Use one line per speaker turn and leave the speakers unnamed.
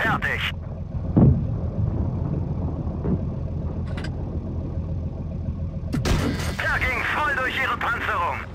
fertig. Kerr ging voll durch ihre Panzerung.